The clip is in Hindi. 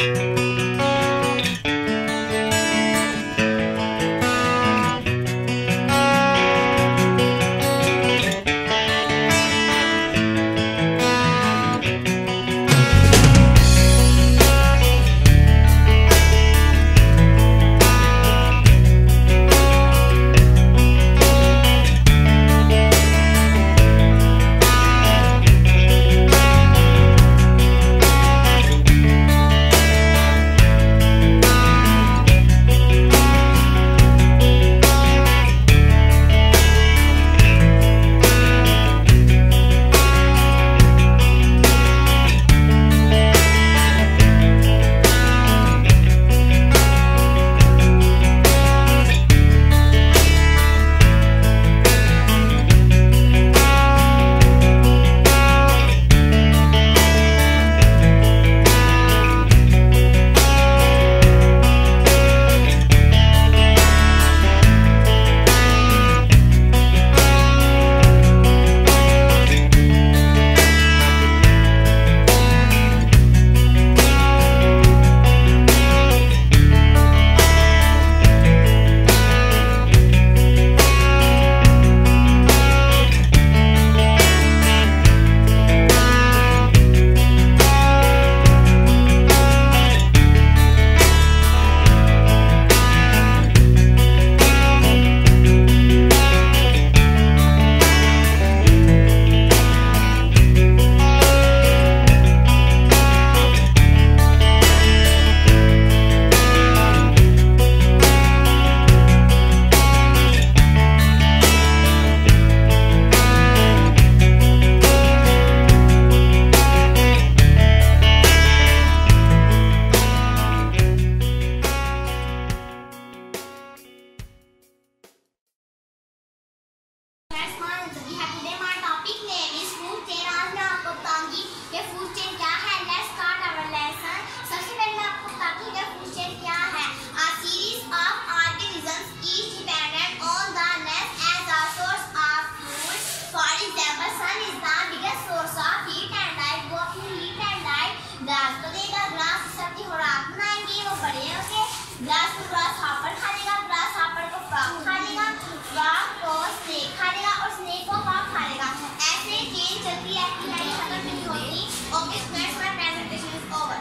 ग्रास को ग्रास हापर खा लेगा ग्रास हापर को फ्रॉग खा लेगा फ्रॉग को स्नेक खा लेगा और स्नेक को फ्रॉग खा लेगा ऐसे चेन चलती रहती है खत्म नहीं होती। Okay students my presentation is over